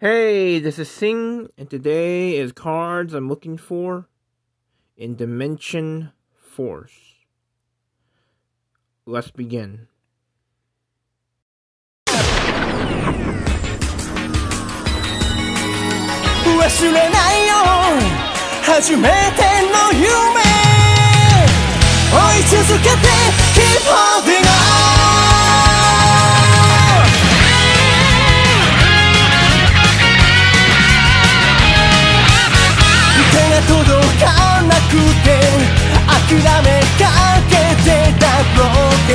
Hey, this is Sing, and today is cards I'm looking for in Dimension Force. Let's begin. 忘れないよ初めての夢追い続けて Keep holding on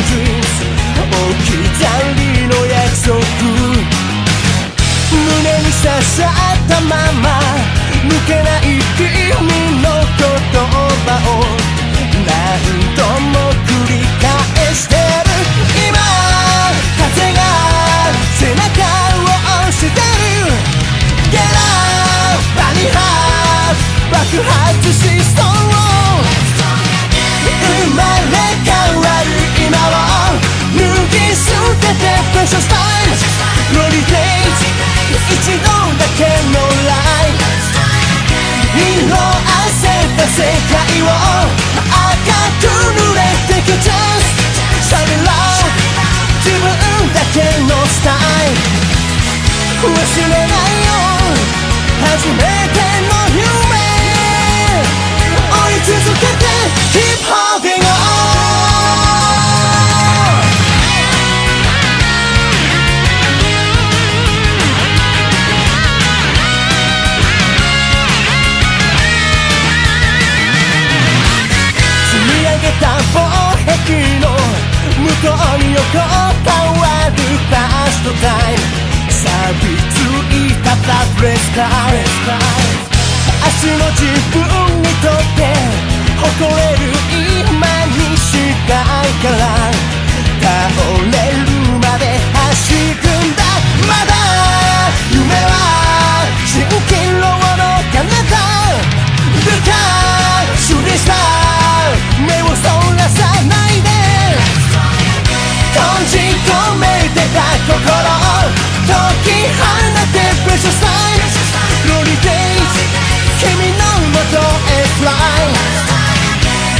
置き去りの約束胸に刺さったまま抜けない君の言葉を何度も繰り返してる今風が背中を押してる Get up! バニハー爆発向こうに横たわるパストタイム。錆びついたバブレスタイム明日の自分にとって誇れる今にしたいから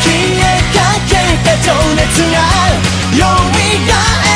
消えかけた情熱が。よみがえ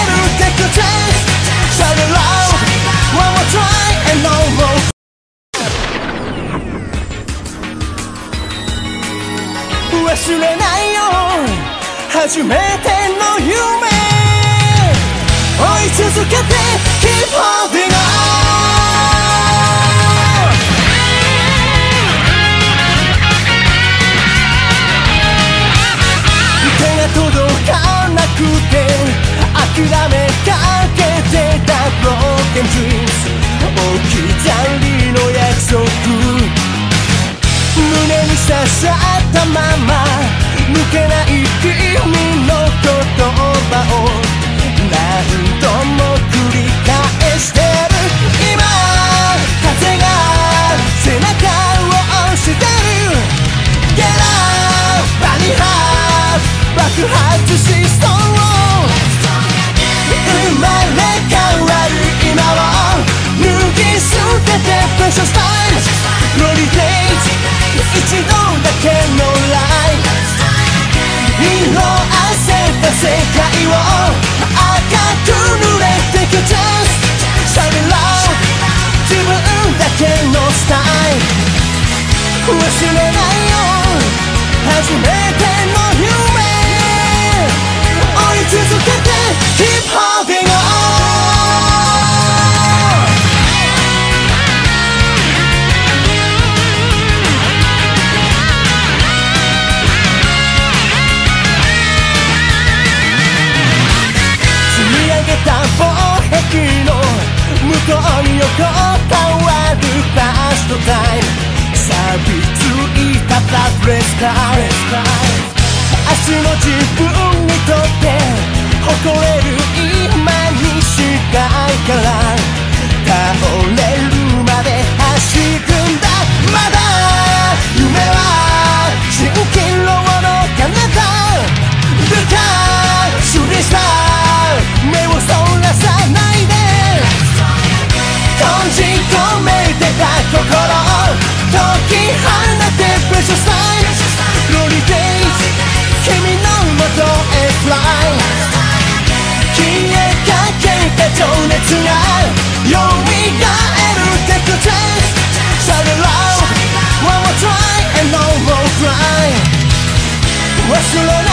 忘れないよ初めての夢追い続けて Keep holding on 積み上げた防壁の向こうに横たわるパストタイム錆びついたタブレスタイル明日の自分にとって誇れる今にしたいから倒れるまで走るんだ。まだが蘇るテクチェン Shout it loud One more try and no more cry 忘れ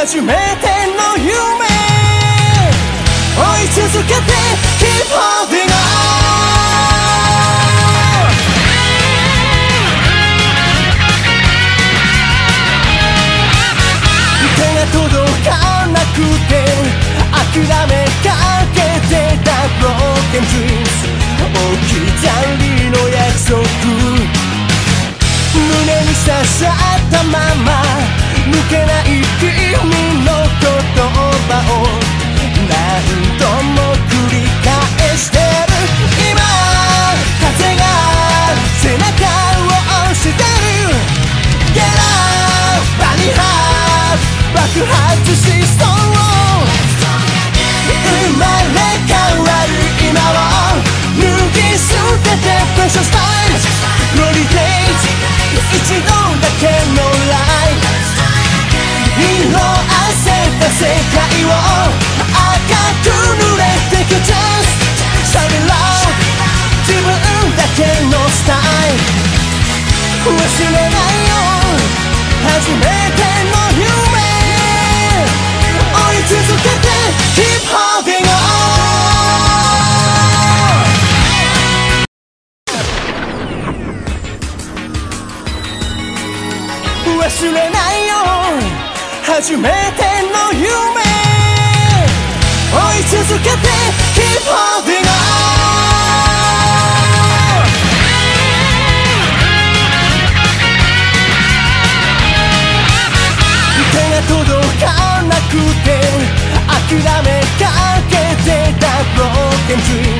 初めての夢。追い続けて Keep holding on 手が。届かなくて諦めかけてた Broken dreams 置き去りの約束。胸に刺さったまま抜けない君の言葉を何度も繰り返してる。今世界を赤く濡れてく Just shout it loud 自分だけのスタイル忘れないよ初めての夢追い続けて Keep holding on 忘れないよ。初めて夢追い続けて Keep holding on 手が届かなくて諦めかけてた Broken Dream